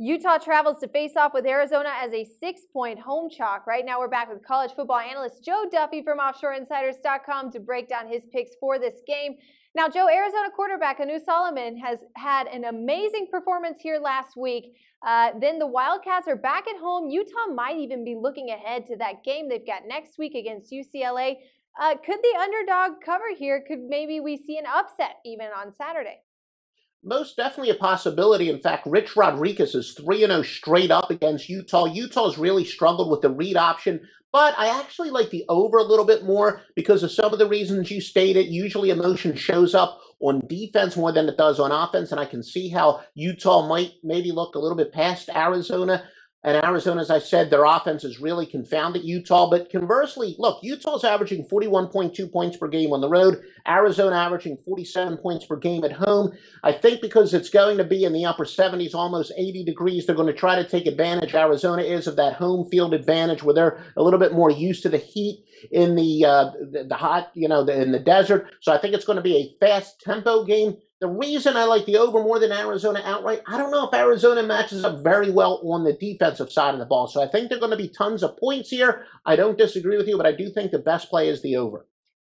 Utah travels to face off with Arizona as a six point home chalk. Right now, we're back with college football analyst Joe Duffy from OffshoreInsiders.com to break down his picks for this game. Now, Joe, Arizona quarterback Anu Solomon has had an amazing performance here last week. Uh, then the Wildcats are back at home. Utah might even be looking ahead to that game they've got next week against UCLA. Uh, could the underdog cover here? Could maybe we see an upset even on Saturday? Most definitely a possibility. In fact, Rich Rodriguez is 3 0 straight up against Utah. Utah's really struggled with the read option, but I actually like the over a little bit more because of some of the reasons you stated. Usually, emotion shows up on defense more than it does on offense, and I can see how Utah might maybe look a little bit past Arizona. And Arizona, as I said, their offense has really confounded Utah. But conversely, look, Utah's averaging 41.2 points per game on the road. Arizona averaging 47 points per game at home. I think because it's going to be in the upper 70s, almost 80 degrees, they're going to try to take advantage, Arizona is, of that home field advantage where they're a little bit more used to the heat in the, uh, the, the hot, you know, the, in the desert. So I think it's going to be a fast tempo game. The reason I like the over more than Arizona outright, I don't know if Arizona matches up very well on the defensive side of the ball. So I think there are going to be tons of points here. I don't disagree with you, but I do think the best play is the over.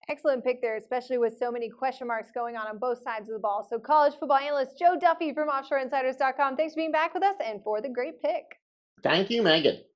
Excellent pick there, especially with so many question marks going on on both sides of the ball. So, college football analyst Joe Duffy from OffshoreInsiders.com, thanks for being back with us and for the great pick. Thank you, Megan.